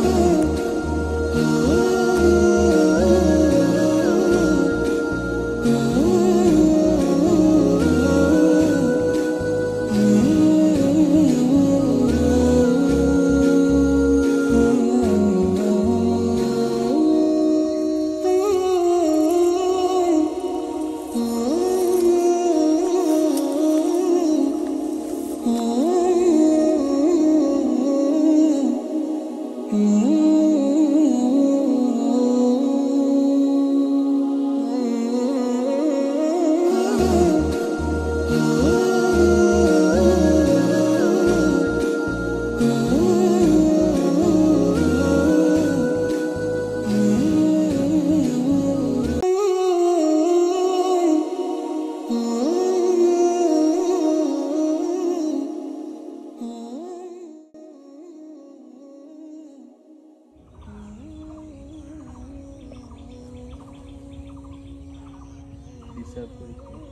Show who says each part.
Speaker 1: Oh. Mm-hmm. হিসাব করি